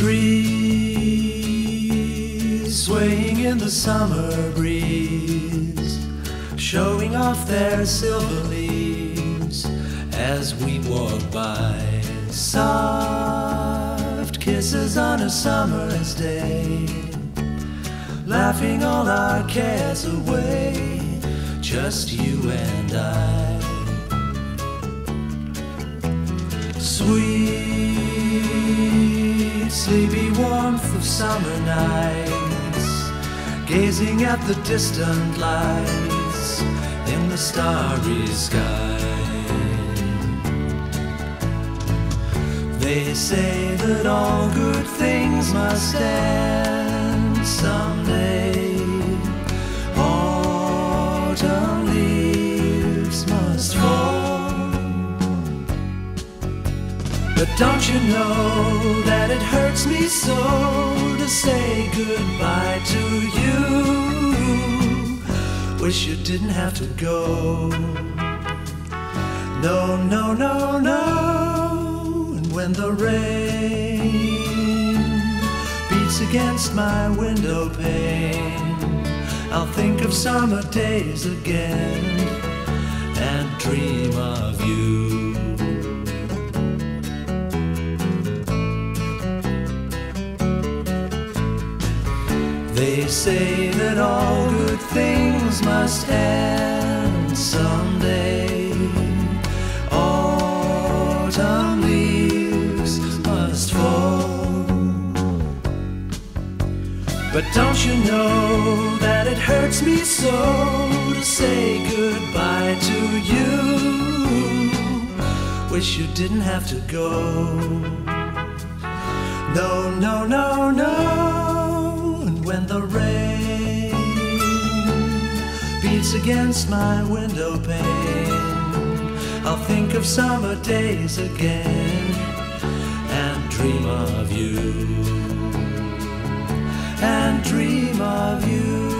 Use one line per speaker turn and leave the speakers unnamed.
Trees swaying in the summer breeze, showing off their silver leaves as we walk by. Soft kisses on a summer's day, laughing all our cares away, just you and I. Sweet, sleepy warmth of summer nights, gazing at the distant lights in the starry sky. They say that all good things must end someday. Autumn leaves must fall. But don't you know that it hurts me so to say goodbye to you? Wish you didn't have to go. No, no, no, no. And when the rain beats against my window pane, I'll think of summer days again They say that all good things must end someday. Autumn leaves must fall. But don't you know that it hurts me so to say goodbye to you? Wish you didn't have to go. No, no, no, no. When the rain beats against my window pane, I'll think of summer days again and dream of you. And dream of you.